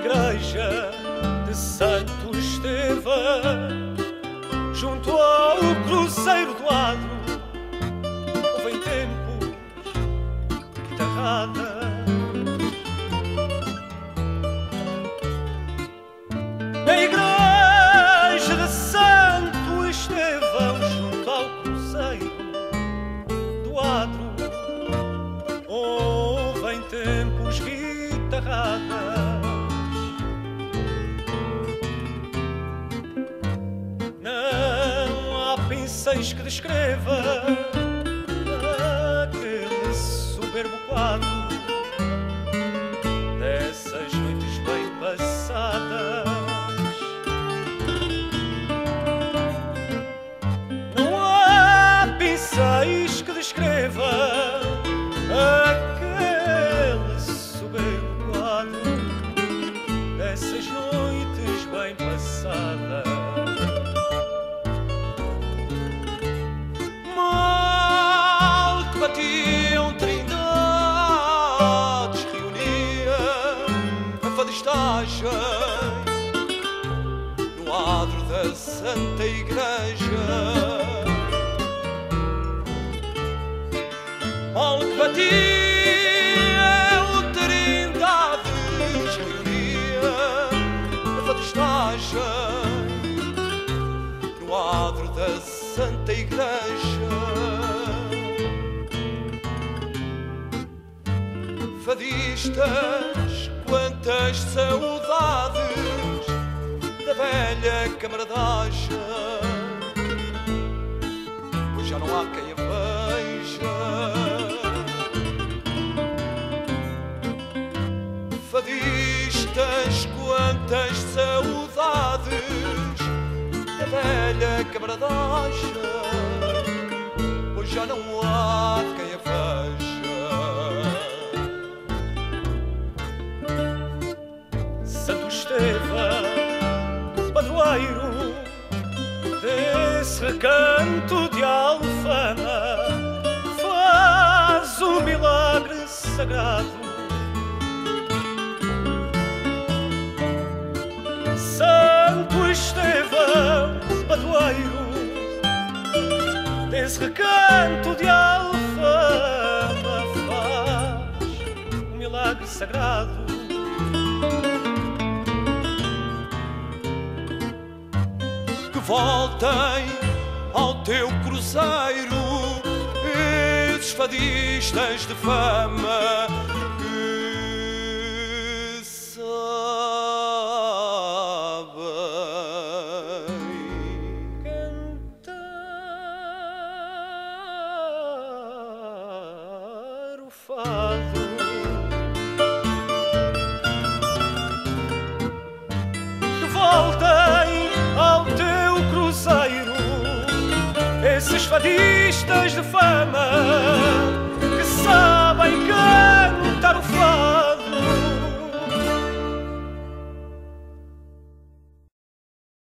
igreja de Santo Estevão, junto ao Cruzeiro do Adro, houve em tempos guitarrada. Na igreja de Santo Estevão, junto ao Cruzeiro do Adro, houve em tempos guitarradas. Pincéis que descreva aquele soberbo quadro dessas noites bem passadas. Não há pincéis que descreva aquele soberbo quadro dessas noites a fadistagem no adro da Santa Igreja. Mal que batiam trindades, reunia a fadistagem no adro da Santa Igreja. Fadistas, quantas saudades da velha camaradagem, pois já não há quem a veja. Fadistas, quantas saudades da velha camaradagem, desse recanto de Alfama, faz o milagre sagrado. Santo Estevão, padroeiro desse recanto de Alfama, faz o milagre sagrado. Voltem ao teu cruzeiro esses fadistas de fama esses fadistas de fama que sabem fado.